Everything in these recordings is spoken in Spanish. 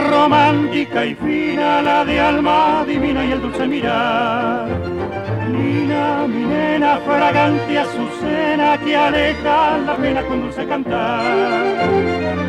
Romántica y fina, la de alma divina y el dulce mirar. Nina, mi nena, fragante azucena que aleja la pena con dulce cantar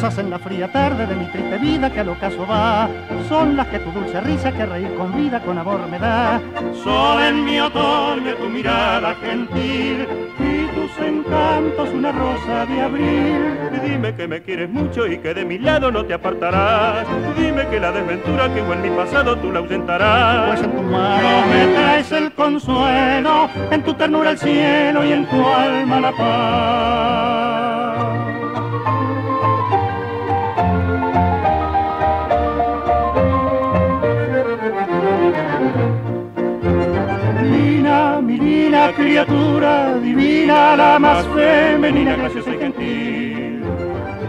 rosas en la fría tarde de mi triste vida que al ocaso va, son las que tu dulce risa que reír con vida con amor me da. Sol en mi otoño tu mirada gentil y tus encantos una rosa de abril. Dime que me quieres mucho y que de mi lado no te apartarás. Dime que la desventura que hubo en mi pasado tú la ausentarás. Pues en tu mano me traes el consuelo, en tu ternura el cielo y en tu alma la paz. Criatura divina, la más femenina, graciosa y gentil.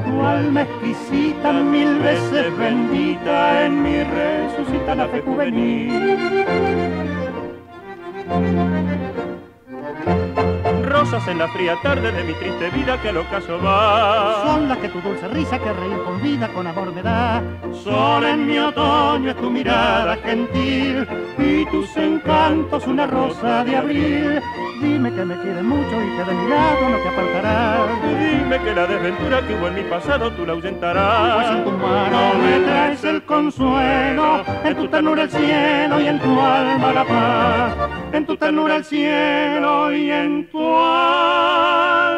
Tu alma exquisita, mil veces bendita, en mi resucita la fe juvenil rosas en la fría tarde de mi triste vida que al ocaso va. Son las que tu dulce risa que reír con vida con amor me da. Sol en mi otoño es tu mirada gentil y tus encantos una rosa de abril. Dime que me quieres mucho y que de mi lado no te apartarás. Dime que la desventura que hubo en mi pasado tú la ahuyentarás. Pues en tu mano me traes el consuelo, en tu ternura el cielo y en tu alma la paz en tu ternura el cielo y en tu alma.